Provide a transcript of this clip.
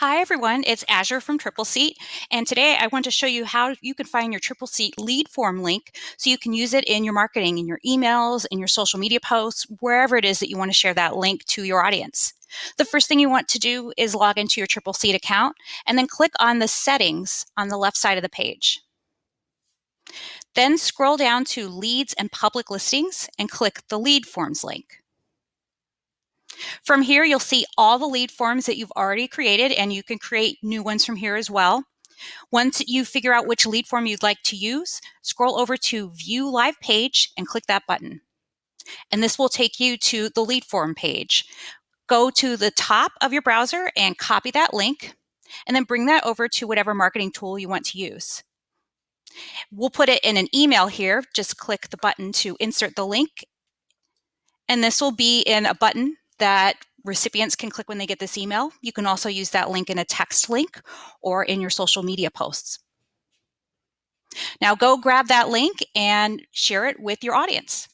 Hi everyone, it's Azure from Tripleseat, and today I want to show you how you can find your Tripleseat lead form link so you can use it in your marketing, in your emails, in your social media posts, wherever it is that you want to share that link to your audience. The first thing you want to do is log into your Tripleseat account and then click on the settings on the left side of the page. Then scroll down to leads and public listings and click the lead forms link. From here, you'll see all the lead forms that you've already created, and you can create new ones from here as well. Once you figure out which lead form you'd like to use, scroll over to View Live Page and click that button. And this will take you to the lead form page. Go to the top of your browser and copy that link, and then bring that over to whatever marketing tool you want to use. We'll put it in an email here. Just click the button to insert the link. And this will be in a button that recipients can click when they get this email. You can also use that link in a text link or in your social media posts. Now go grab that link and share it with your audience.